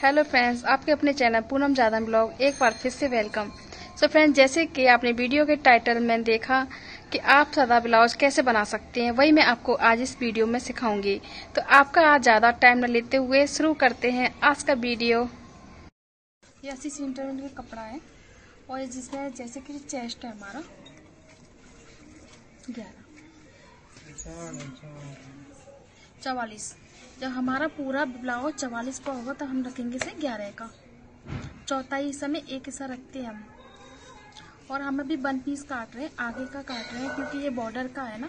Hello friends आपके अपने channel Poonam जादन blog एक बार फिर से वेलकम सो फ्रेंड्स जैसे कि आपने वीडियो के टाइटल में देखा कि आप सादा ब्लाउज कैसे बना सकते हैं वही मैं आपको आज इस वीडियो में सिखाऊँगी. तो आपका आज ज़्यादा टाइम न लेते हुए शुरू करते हैं आज का वीडियो ये अस्सी सेंटीमीटर का कपड़ा है और जिसमें जैसे कि चेस्ट है हमारा ग्यारह। चवालीस। जब हमारा पूरा ब्लाउज चवालीस का होगा तो हम रखेंगे इसे ग्यारह का। चौथाई हिस्सा में एक हिस्सा रखते हैं हम। और हम अभी वन पीस काट रहे हैं, आगे का काट रहे हैं, क्योंकि ये बॉर्डर का है ना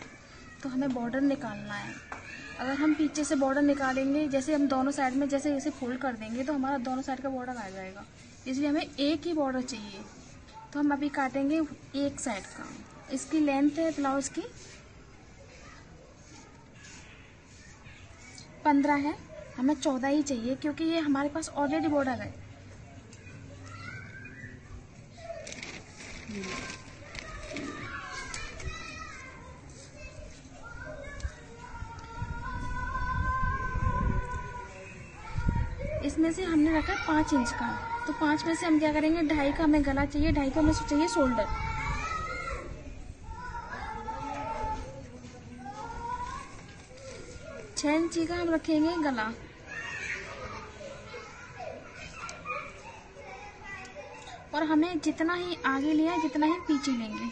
तो हमें बॉर्डर निकालना है। अगर हम पीछे से बॉर्डर निकालेंगे, जैसे हम दोनों साइड में जैसे जैसे फोल्ड कर देंगे तो हमारा दोनों साइड का बॉर्डर आ जाएगा। इसलिए हमें एक ही बॉर्डर चाहिए। तो हम अभी काटेंगे एक साइड का। इसकी लेंथ है ब्लाउज की पंद्रह है, हमें चौदह ही चाहिए क्योंकि ये हमारे पास ऑलरेडी बॉर्डर है इसमें से हमने रखा है पाँच इंच का। तो पाँच में से हम क्या करेंगे? ढाई का हमें गला चाहिए, ढाई का हमें चाहिए शोल्डर इंची का हम रखेंगे गला। और हमें जितना ही आगे लिया जितना ही पीछे लेंगे।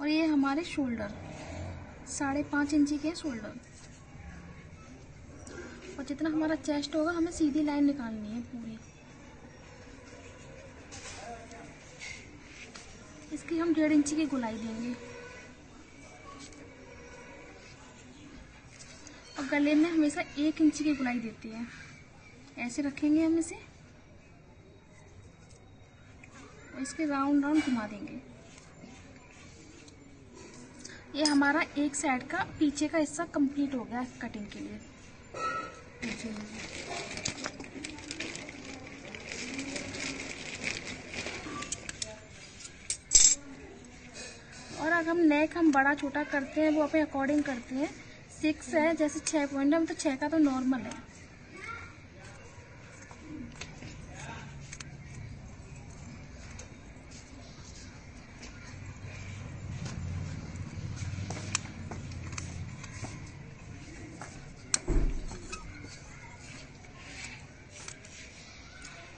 और ये हमारे शोल्डर, साढ़े पाँच इंची के शोल्डर। और जितना हमारा चेस्ट होगा, हमें सीधी लाइन निकालनी है पूरी। इसकी हम डेढ़ इंची की गुलाई देंगे। और गले में हमेशा एक इंची की गुलाई देती है। ऐसे रखेंगे हम इसे। और इसके राउंड राउंड घुमा देंगे। ये हमारा एक साइड का पीछे का हिस्सा कंप्लीट हो गया कटिंग के लिए। और अगर हम नेक हम बड़ा छोटा करते हैं, वो अपने अकॉर्डिंग करते हैं। सिक्स है, जैसे छः पॉइंट है तो छः का तो नॉर्मल है।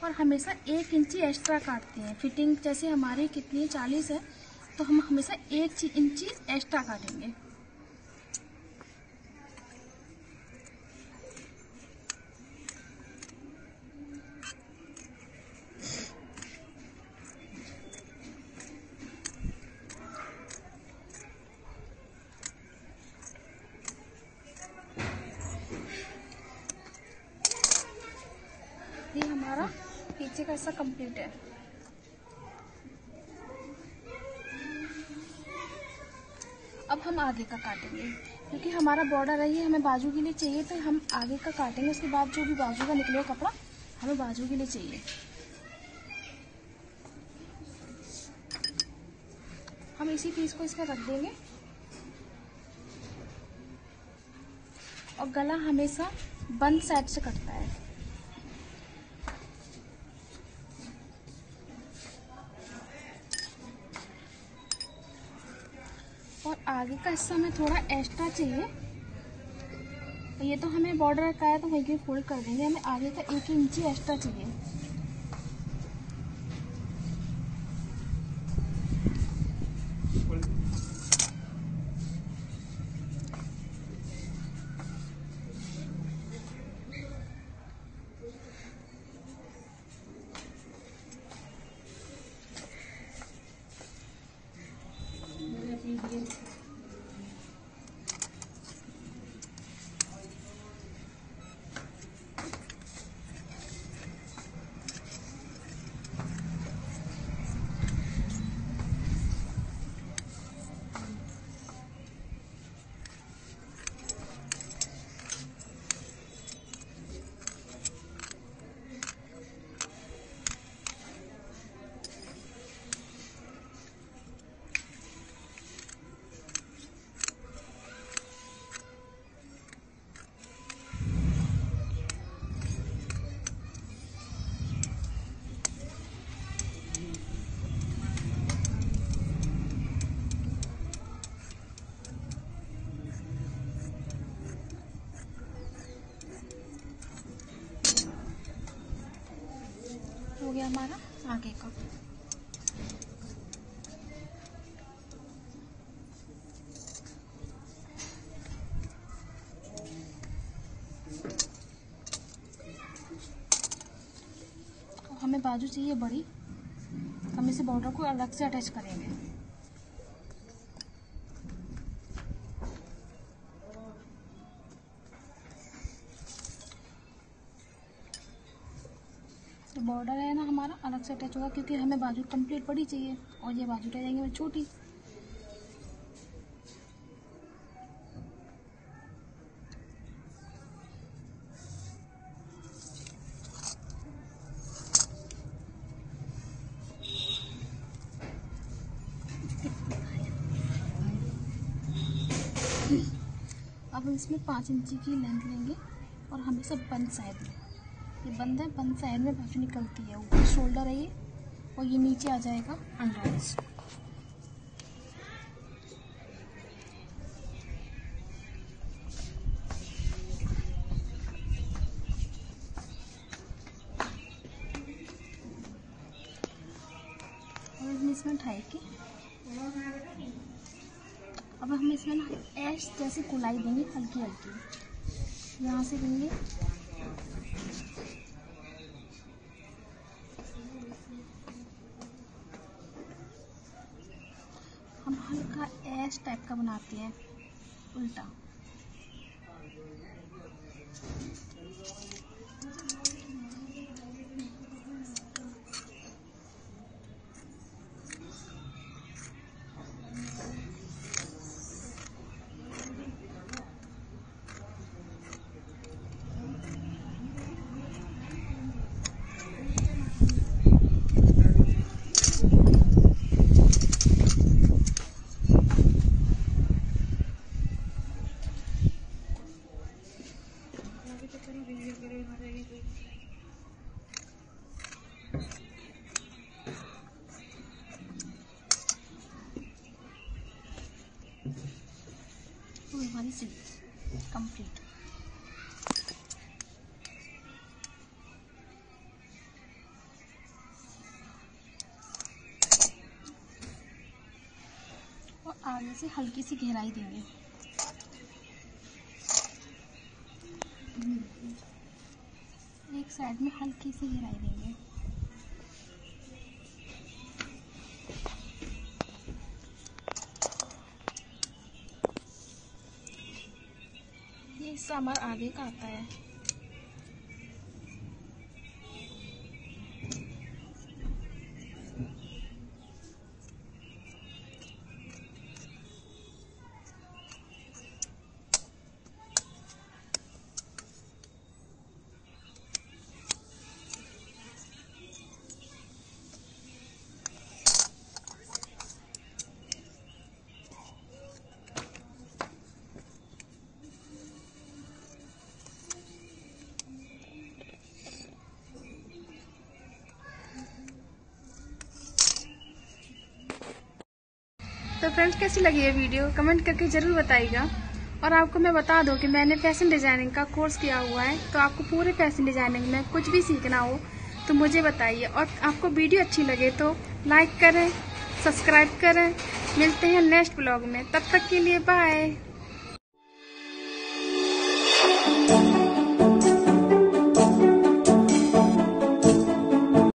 और हमेशा एक इंची एक्स्ट्रा काटते हैं। फिटिंग जैसे हमारी कितनी चालीस है तो हम हमेशा एक इंची एक्स्ट्रा काटेंगे ये हमारा हिस्सा कंप्लीट है? अब हम आगे का काटेंगे, क्योंकि हमारा बॉर्डर रही है हमें बाजू के लिए चाहिए तो हम आगे का काटेंगे, उसके बाद जो भी बाजू का निकलेगा कपड़ा, हमें बाजू के लिए चाहिए। हम इसी पीस को इसका रख देंगे। और गला हमेशा बंद साइड से कटता है। आगे का हिस्सा में थोड़ा एक्स्ट्रा चाहिए। ये तो हमें बॉर्डर का है तो वही फोल्ड कर देंगे। हमें आगे का एक इंची एक्स्ट्रा चाहिए। गया हमारा आगे का। हमें बाजू चाहिए बड़ी, हम इसे बॉर्डर को अलग से अटैच करेंगे। बॉर्डर है ना, हमारा अलग से अटैच होगा क्योंकि हमें बाजू कंप्लीट बड़ी चाहिए और ये बाजू रह जाएँगे छोटी। अब इसमें पाँच इंची की लेंथ लेंगे और हमेशा बंद साइड में। ये बंद है, बंद साइड में बाजू निकलती है, ऊपर शोल्डर है ये, और ये नीचे आ जाएगा अंडर इसमें अब हम इसमें ना ऐश जैसे कुलाई देंगे हल्की हल्की यहाँ से देंगे हम ऐश टाइप का बनाते हैं। उल्टा हमारी सिली कंप्लीट आगे से हल्की सी गहराई देंगे। एक साइड में हल्की सी गहराई देंगे। ये हिस्सा हमारा आगे का आता है। तो फ्रेंड्स कैसी लगी ये वीडियो कमेंट करके ज़रूर बताइएगा। और आपको मैं बता दूँ कि मैंने फ़ैशन डिज़ाइनिंग का कोर्स किया हुआ है तो आपको पूरे फ़ैशन डिज़ाइनिंग में कुछ भी सीखना हो तो मुझे बताइए। और आपको वीडियो अच्छी लगे तो लाइक करें सब्सक्राइब करें। मिलते हैं नेक्स्ट ब्लॉग में। तब तक के लिए बाय